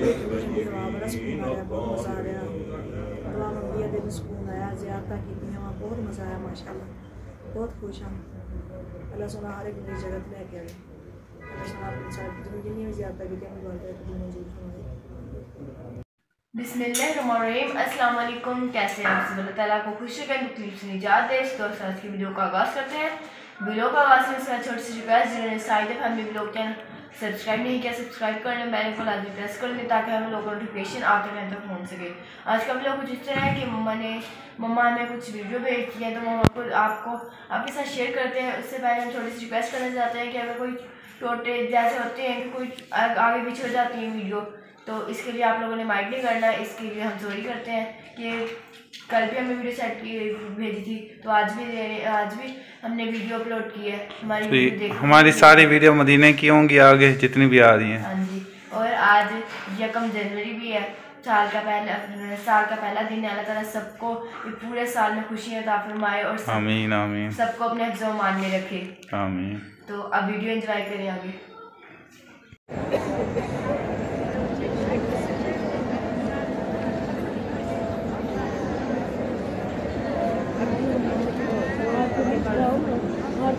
दुआ बड़ा सुकून आया बहुत मज़ा आ गया दुआ मंगी दिल सुकून आया ज़्यादा की वहाँ बहुत मज़ा आया माशाल्लाह बहुत खुश हम अल्लाह सुना हर एक मेरी जगत में आके आए अल्लाह सुना अपने साथ ज़िंदगी में ज़्यादा की हम बोलते हैं मौजूद होंगे बिसमीम कैसे आप सब? तला को खुश रखें तकलीफ़ से निजात दे। तो आज की वीडियो का आगाज़ करते हैं। वीडियो का आगाज़ में छोटी सी रिक्वेस्ट, जिन्होंने side family blog channel subscribe नहीं किया, सब्सक्राइब कर लें मैंने को लाजमी प्रेस कर लें ताकि हम लोग को नोटिफिकेशन आते टाइम तक पहुँच सके। आज का लोग कुछ इस तरह है कि मम्मा ने मम्मा ने कुछ वीडियो भेज दी है तो मम्मा को आपको, आपके साथ शेयर करते हैं। उससे पहले हम थोड़ी सी रिक्वेस्ट करना चाहते हैं कि अगर कोई टोटे, जैसे होते हैं कि कोई आगे पीछे हो जाती है वीडियो तो इसके लिए आप लोगों ने माइंड नहीं करना इसके लिए हम सॉरी करते हैं। कि कल भी हमने वीडियो सेट की भेजी थी तो आज भी आज भी हमने वीडियो अपलोड की है। हमारी तो हमारी सारी वीडियो मदीने की होंगी आगे जितनी भी आ रही हैं। हाँ जी और आज यकम जनवरी भी है। साल का पहला साल का पहला दिन है। अल्लाह ताला सबको पूरे साल में खुशियाँ अता फरमाए और सब, आमीन आमीन। सबको अपने हफ्ज़ मान में रखे। आमीन। तो अब वीडियो एंजॉय करें आगे।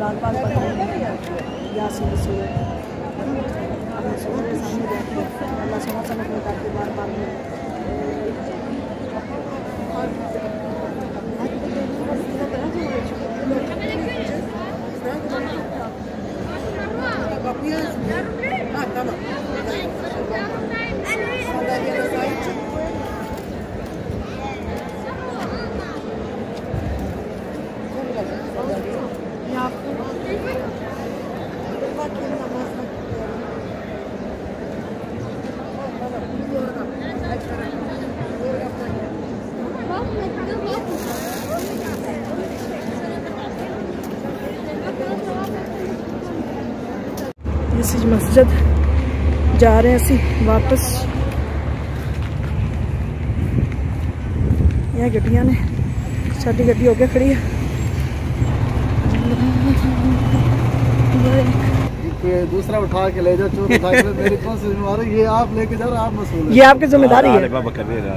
लाल पाल पढ़ रहे हैं यासीन सूरत अपने सूरत के सामने बैठ के अल्लाह सुना समझ में ताकि बार बार Kapıyı मस्जिद जा रहे हैं असी वापस यहाँ गड्डिया ने साड़ी गड्डी होके खड़ी है दूसरा उठा के ले जाओ उठा मेरी कौन सी ज़िम्मेदारी ये आप लेके जा रहे आप मसूल ये आपकी ज़िम्मेदारी है बाबा कर दे रहा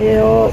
ਇਹ ਉਹ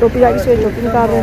ਟੋਪੀ ਆ ਗਈ ਸਵੇਰ ਟੋਪੀ ਨਿਕਾਲ ਰਹੇ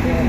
20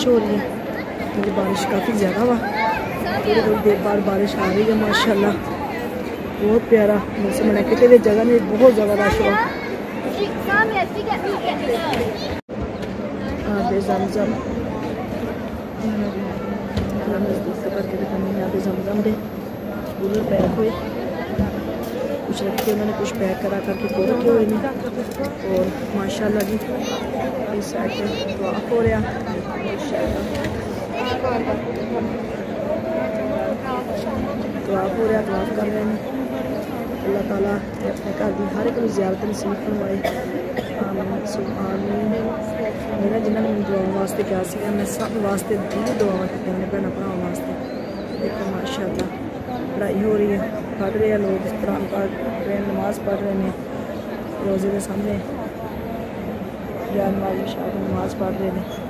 बारिश हो रही है क्योंकि बारिश काफ़ी ज़्यादा हुआ थोड़ी थोड़ी देर बाद बारिश आ रही है माशाल्लाह बहुत प्यारा मौसम है कितने जगह में बहुत ज़्यादा रश हुआ जमजम नज़दीक से करके दिखाने आबे जमजम दे कूलर पैक हुए कुछ रखे उन्होंने कुछ पैक करा करके को रखे हुए हैं। और माशाल्लाह जी इस साइड पर दुआ हो रहा दुआ तो हो रहा दुआ तो कर रहे हैं। अल्लाह ताला अपने घर की हर एक ज्यारत नसीब फरमाए। मेरा जिन्होंने मैं दुआ वास्ते कहा सर मैं सब वास्ते दिल दुआव कीतियाँ भैन भरावों वास्ते। देखो, माशाल्लाह, लड़ाई हो रही है। भाग रहे हैं लोग इस तरह रहे हैं नमाज़ पढ़ रहे हैं रोज़े के सामने नमाज़ पढ़ रहे हैं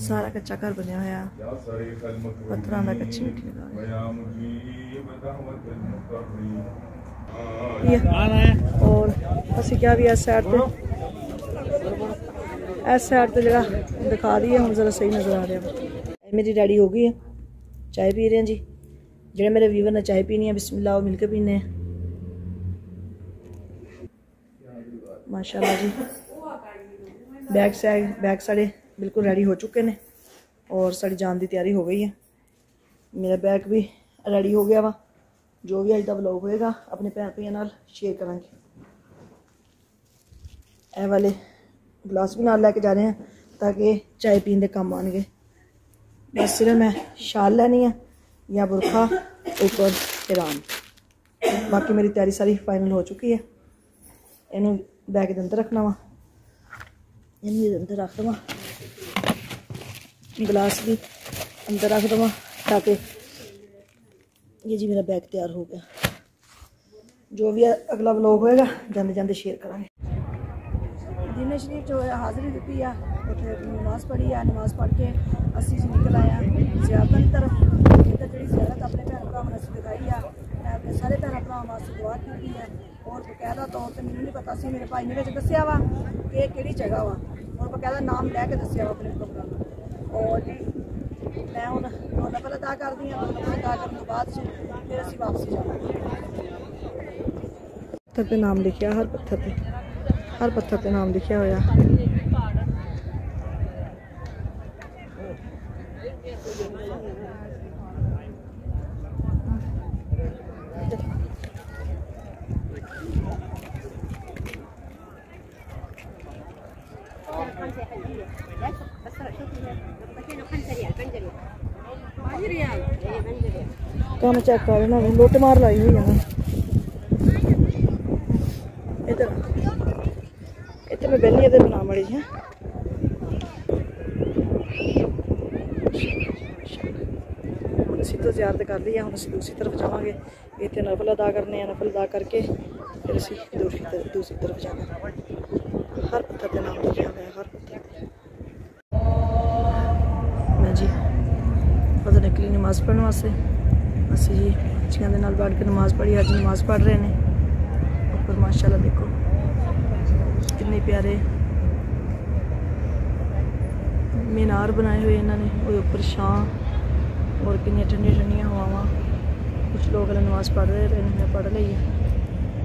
सारा कच्चा घर बना हुआ पत्थरों का कच्ची मिट्टी लगा और असं क्या भी इस साइड तो जरा दिखा दी है हम जरा सही नज़र आ रहा। है मेरी डैडी हो गई है चाय पी रहे हैं जी। जो मेरे व्यूवर ने चाय पीनी है बिस्मिल्लाह वो मिलकर पीने हैं माशाल्लाह जी। बैग सैग बैग साढ़े बिल्कुल रेडी हो चुके ने, और साड़ी जान की तैयारी हो गई है मेरा बैग भी रेडी हो गया वा। जो भी अज का ब्लॉग होएगा, अपने भैन भाइयों शेयर करा ए वाले गलास भी नाल लैके जा रहे हैं ताकि चाय पीने के कम आने बस सिर्फ़ मैं शाल लैनी है या बुरखा ऊपर हिरान बाकी मेरी तैयारी सारी फाइनल हो चुकी है इनू बैग के अंदर रखना वा इन अंदर रख देव गिलास भी अंदर रख देव ताकि ये जी मेरा बैग तैयार हो गया जो भी अगला ब्लॉग होएगा जाते जाते शेयर करा मदीना शरीफ जो है हाजिरी दी है उतने नमाज़ पढ़ी है नमाज़ पढ़ के असी जी निकल आया। ज़्यादा की तरफ़ इधर जी ज़्यादा अपने भैन भावों ने असं दिखाई है मैं अपने सारे भैन भ्राव वास्ते दुआ की है और बकायदा तौर पर मैंने नहीं पता से, मेरे भाई ने बच्चे दसिया वा कि जगह वा। और बकायदा नाम लैके दसिया वा अपने प्रोग्राम और मैं हूँ नफल अदा कर दी हाँ नफल अदा करने बाद फिर असी वापसी जाए पत्थर पर नाम लिखा हर पत्थर पर ਹਰ ਪੱਥਰ ਤੇ ਹਰ ਪੱਥਰ ਤੇ ਨਾਮ ਲਿਖਿਆ ਹੋਇਆ ਕੰਮ ਚੈੱਕ ਕਰ ਲੈਣਾ ਵੀ ਲੁੱਟ ਮਾਰ ਲਾਈ ਹੋਈ ਆ ਨਾ मरी बढ़िया तो ज्यारत कर ली है, हम अभी दूसरी तरफ़ जावे इतने नफल अदा करने नफल अदा करके फिर अभी दूसरी तरफ़ दूसरी तरफ़ जाना। हर पत्थर का नाम लिखा हुआ हर पत्थर। हाँ जी। अद निकली नमाज़ पढ़ने वास्ते। असि जी, बच्चियों के नाल बैठ के नमाज़ पढ़ी अज नमाज़ पढ़ रहे हैं और माशाला देखो किन्ने प्यारे मीनार बनाए हुए इन्होंने वो ऊपर छां और कि ठंडी ठंडिया हवाव। कुछ लोग अलग नमाज़ पढ़ रहे हैं हमने पढ़ ली। है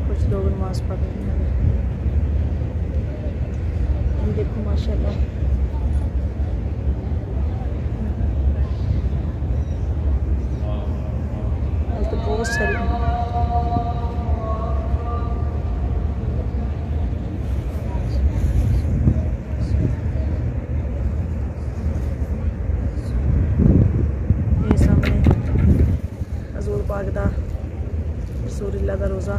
कुछ लोग नमाज़ पढ़ रहे हैं। देखो, माशाल्लाह। पाक का सूरीला का रोज़ा।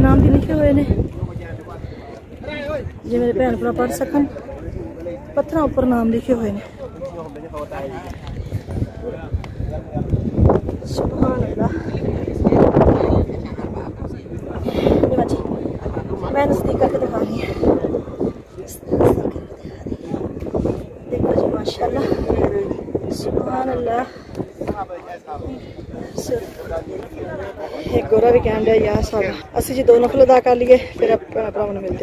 नाम भी लिखे हुए ने। जो मेरे भैन भरा पढ़ सकन। पत्थर उपर नाम लिखे हुए ने। ਇੱਕ ਗੋਰਾ ਵੀ ਕਹਿਣ ਡਿਆ ਯਾ ਸਾਲਾ ਅਸੀਂ ਜੀ ਦੋ ਨਫਲ ਅਦਾ ਕਰ ਲਈਏ ਫਿਰ ਭੈਣਾਂ ਭਰਾਵਾਂ ਨੂੰ ਮਿਲਦੇ